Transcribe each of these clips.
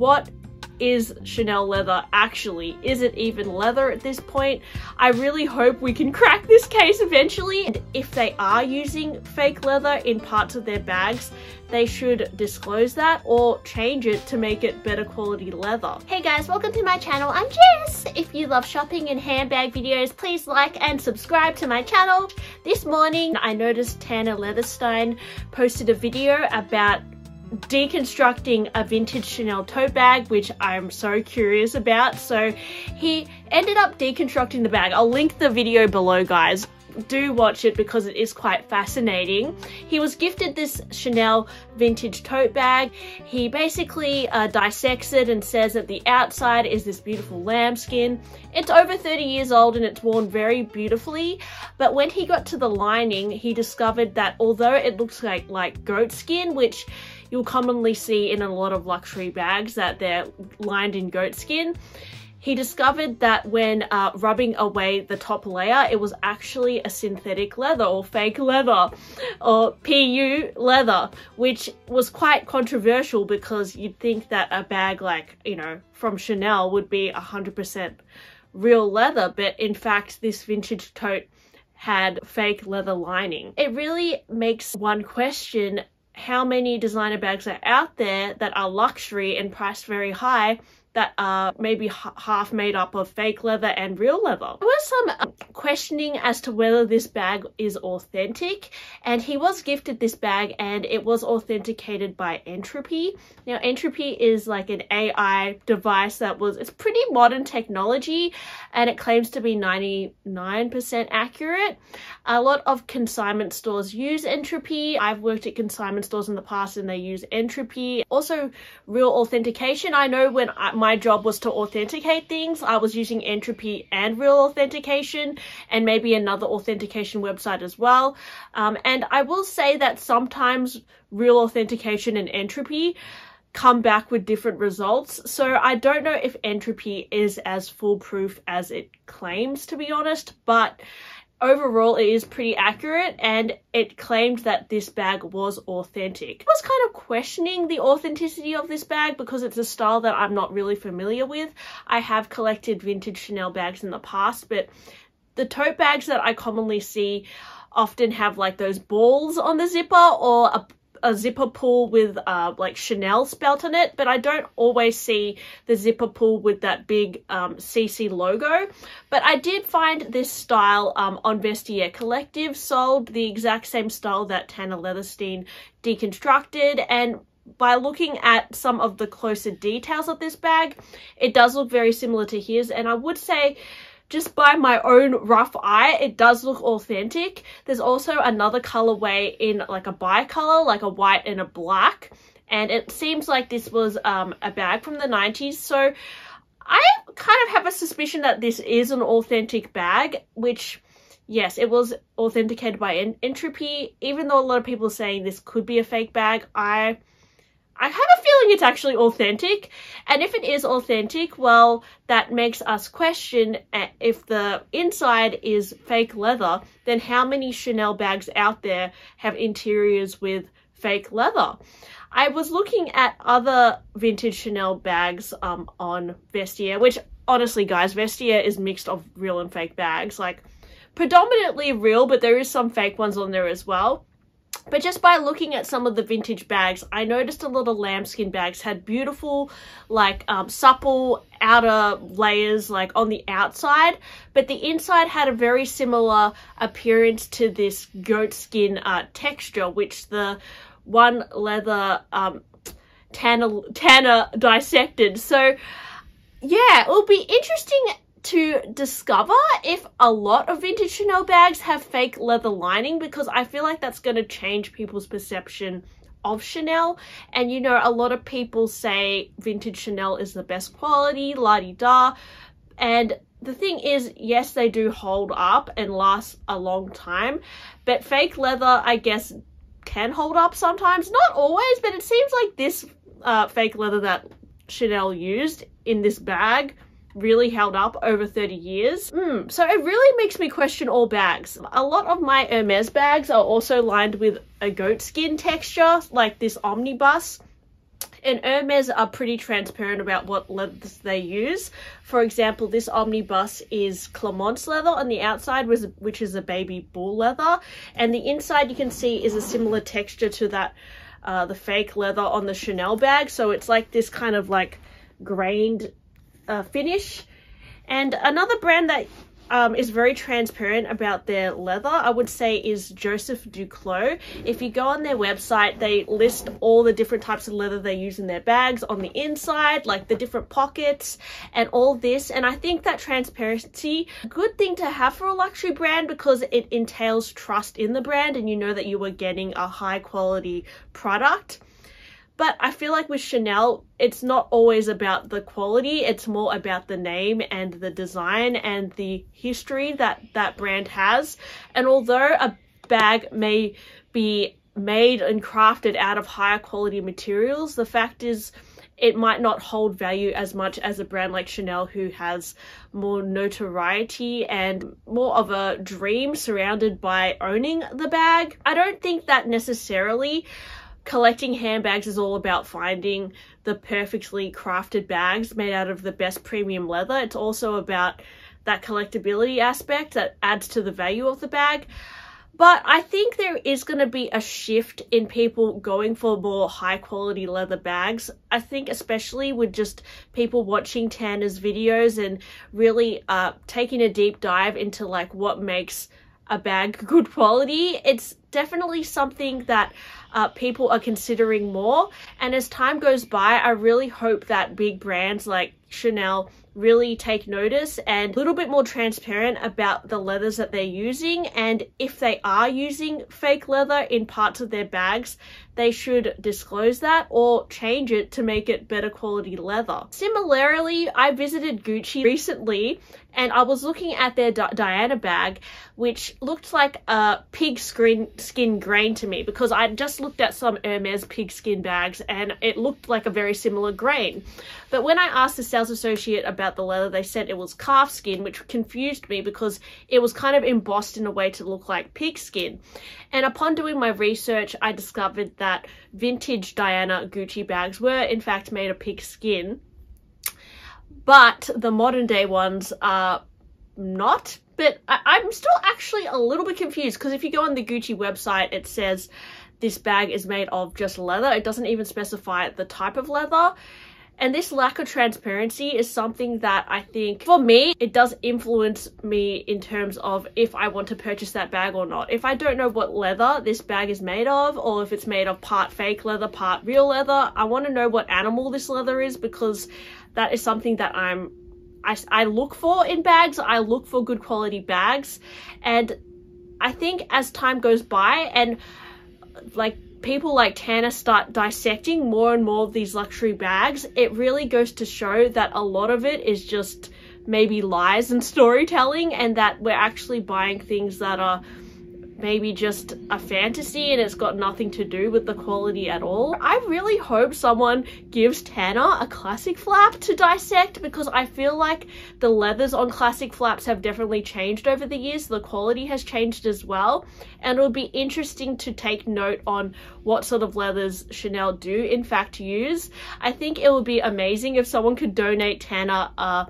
what is Chanel leather actually? Is it even leather at this point? I really hope we can crack this case eventually. And if they are using fake leather in parts of their bags, they should disclose that or change it to make it better quality leather. Hey guys, welcome to my channel. I'm Jess. If you love shopping and handbag videos, please like and subscribe to my channel. This morning, I noticed Tanner Leatherstein posted a video about deconstructing a vintage Chanel tote bag, which I'm so curious about. So he ended up deconstructing the bag. I'll link the video below, guys. Do watch it because it is quite fascinating. He was gifted this Chanel vintage tote bag. He basically uh, dissects it and says that the outside is this beautiful lambskin. It's over 30 years old and it's worn very beautifully. But when he got to the lining, he discovered that although it looks like, like goat skin, which you'll commonly see in a lot of luxury bags that they're lined in goat skin. He discovered that when uh, rubbing away the top layer, it was actually a synthetic leather or fake leather or PU leather, which was quite controversial because you'd think that a bag like, you know, from Chanel would be 100% real leather, but in fact, this vintage tote had fake leather lining. It really makes one question how many designer bags are out there that are luxury and priced very high that are maybe half made up of fake leather and real leather. There was some um, questioning as to whether this bag is authentic and he was gifted this bag and it was authenticated by Entrupy. Now Entrupy is like an AI device that was, it's pretty modern technology and it claims to be 99% accurate. A lot of consignment stores use Entrupy. I've worked at consignment stores in the past and they use Entrupy. Also real authentication. I know when I, my job was to authenticate things, I was using Entrupy and Real Authentication and maybe another authentication website as well. Um, and I will say that sometimes Real Authentication and Entrupy come back with different results. So I don't know if Entrupy is as foolproof as it claims, to be honest, but overall it is pretty accurate and it claimed that this bag was authentic. I was kind of questioning the authenticity of this bag because it's a style that I'm not really familiar with. I have collected vintage Chanel bags in the past but the tote bags that I commonly see often have like those balls on the zipper or a a zipper pull with uh, like Chanel spelt on it, but I don't always see the zipper pull with that big um, CC logo. But I did find this style um, on Vestiaire Collective, sold the exact same style that Tanner Leatherstein deconstructed, and by looking at some of the closer details of this bag, it does look very similar to his, and I would say just by my own rough eye, it does look authentic. There's also another colorway in like a bicolor, like a white and a black. And it seems like this was um, a bag from the 90s. So I kind of have a suspicion that this is an authentic bag, which yes, it was authenticated by Entrupy. Even though a lot of people are saying this could be a fake bag, I I have a feeling it's actually authentic. And if it is authentic, well, that makes us question eh, if the inside is fake leather, then how many Chanel bags out there have interiors with fake leather? I was looking at other vintage Chanel bags um, on Vestiaire, which honestly, guys, Vestiaire is mixed of real and fake bags. Like, predominantly real, but there is some fake ones on there as well. But just by looking at some of the vintage bags, I noticed a lot of lambskin bags had beautiful, like, um, supple outer layers, like, on the outside. But the inside had a very similar appearance to this goat skin uh, texture, which the one leather um, Tanner, Tanner dissected. So, yeah, it will be interesting to discover if a lot of vintage Chanel bags have fake leather lining because I feel like that's going to change people's perception of Chanel. And you know, a lot of people say vintage Chanel is the best quality, la di da. And the thing is, yes, they do hold up and last a long time, but fake leather, I guess, can hold up sometimes. Not always, but it seems like this uh, fake leather that Chanel used in this bag really held up over 30 years. Mm, so it really makes me question all bags. A lot of my Hermes bags are also lined with a goat skin texture, like this omnibus. And Hermes are pretty transparent about what leathers they use. For example, this omnibus is Clemence leather on the outside, which is a baby bull leather. And the inside you can see is a similar texture to that, uh, the fake leather on the Chanel bag. So it's like this kind of like grained uh, finish. And another brand that um, is very transparent about their leather, I would say is Joseph Duclos. If you go on their website, they list all the different types of leather they use in their bags on the inside, like the different pockets and all this. And I think that transparency, good thing to have for a luxury brand because it entails trust in the brand and you know that you are getting a high quality product. But I feel like with Chanel, it's not always about the quality, it's more about the name and the design and the history that that brand has. And although a bag may be made and crafted out of higher quality materials, the fact is it might not hold value as much as a brand like Chanel who has more notoriety and more of a dream surrounded by owning the bag. I don't think that necessarily collecting handbags is all about finding the perfectly crafted bags made out of the best premium leather. It's also about that collectability aspect that adds to the value of the bag. But I think there is going to be a shift in people going for more high quality leather bags. I think especially with just people watching Tanner's videos and really uh, taking a deep dive into like what makes a bag good quality. It's definitely something that uh, people are considering more. And as time goes by, I really hope that big brands like Chanel really take notice and a little bit more transparent about the leathers that they're using. And if they are using fake leather in parts of their bags, they should disclose that or change it to make it better quality leather. Similarly, I visited Gucci recently and I was looking at their Di Diana bag, which looked like a pig skin, skin grain to me because I just looked at some Hermes pig skin bags and it looked like a very similar grain. But when I asked the sales associate about the leather, they said it was calf skin, which confused me because it was kind of embossed in a way to look like pig skin. And upon doing my research, I discovered that vintage Diana Gucci bags were in fact made of pig skin. But the modern day ones are not. But I am still actually a little bit confused because if you go on the Gucci website, it says this bag is made of just leather. It doesn't even specify the type of leather. And this lack of transparency is something that I think, for me, it does influence me in terms of if I want to purchase that bag or not. If I don't know what leather this bag is made of, or if it's made of part fake leather, part real leather, I want to know what animal this leather is because that is something that I'm I, I look for in bags. I look for good quality bags. And I think as time goes by and like people like Tanner start dissecting more and more of these luxury bags, it really goes to show that a lot of it is just maybe lies and storytelling and that we're actually buying things that are maybe just a fantasy and it's got nothing to do with the quality at all. I really hope someone gives Tanner a classic flap to dissect because I feel like the leathers on classic flaps have definitely changed over the years. The quality has changed as well and it'll be interesting to take note on what sort of leathers Chanel do in fact use. I think it would be amazing if someone could donate Tanner a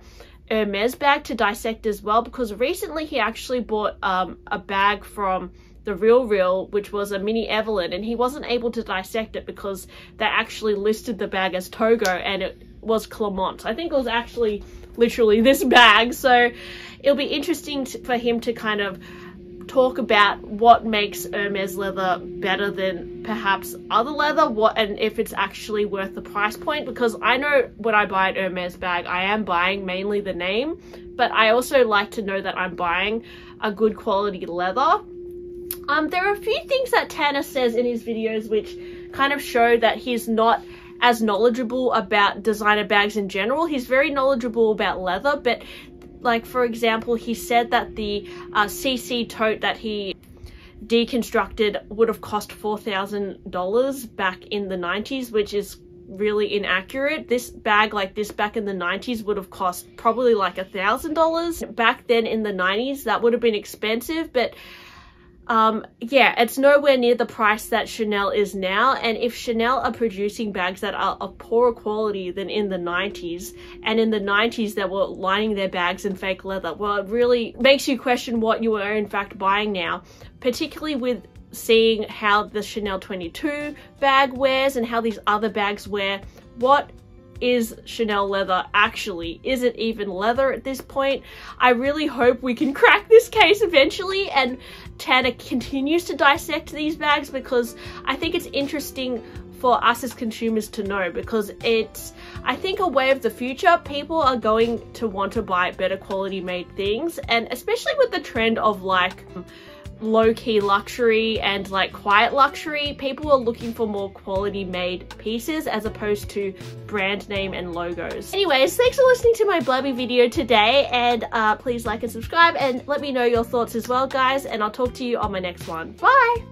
Hermes bag to dissect as well because recently he actually bought um, a bag from the Real Real, which was a mini Evelyne, and he wasn't able to dissect it because they actually listed the bag as Togo and it was Clemence. I think it was actually literally this bag, so it'll be interesting to, for him to kind of talk about what makes Hermes leather better than perhaps other leather what and if it's actually worth the price point because I know when I buy an Hermes bag I am buying mainly the name but I also like to know that I'm buying a good quality leather. Um, there are a few things that Tanner says in his videos which kind of show that he's not as knowledgeable about designer bags in general. He's very knowledgeable about leather, but like for example he said that the uh, CC tote that he deconstructed would have cost $4,000 back in the 90s which is really inaccurate. This bag like this back in the 90s would have cost probably like a thousand dollars. Back then in the 90s that would have been expensive but um, yeah, it's nowhere near the price that Chanel is now. And if Chanel are producing bags that are of poorer quality than in the 90s, and in the 90s they were lining their bags in fake leather, well, it really makes you question what you are in fact buying now, particularly with seeing how the Chanel 22 bag wears and how these other bags wear. What is Chanel leather actually? Is it even leather at this point? I really hope we can crack this case eventually and Tanner continues to dissect these bags because I think it's interesting for us as consumers to know because it's I think a way of the future people are going to want to buy better quality made things and especially with the trend of like low-key luxury and like quiet luxury people are looking for more quality made pieces as opposed to brand name and logos. Anyways thanks for listening to my blabby video today and uh, please like and subscribe and let me know your thoughts as well guys and i'll talk to you on my next one. Bye